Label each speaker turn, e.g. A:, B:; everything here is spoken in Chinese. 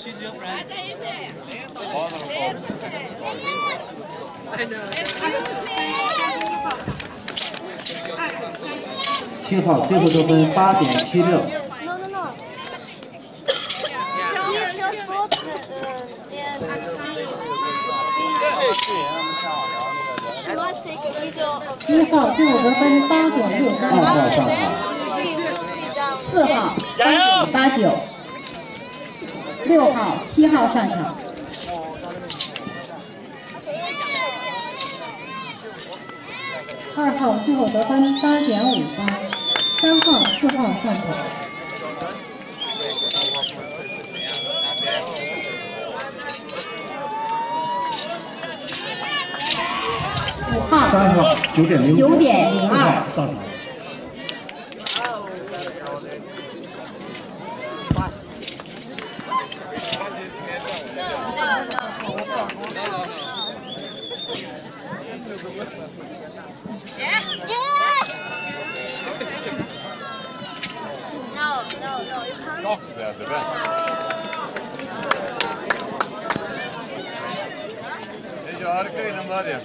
A: She's your friend.
B: Excuse me.
C: 七号最后得分八点七六。
B: No, no, no.
D: 号最后得分八点六
C: 二
D: 八九，六号七号上场。二号最后得分八点五八，三号四号上场。五号
C: 三号九点零
D: 九点零二，
C: 上场。
E: Çok güzeldi be. Ece harikaydın var ya.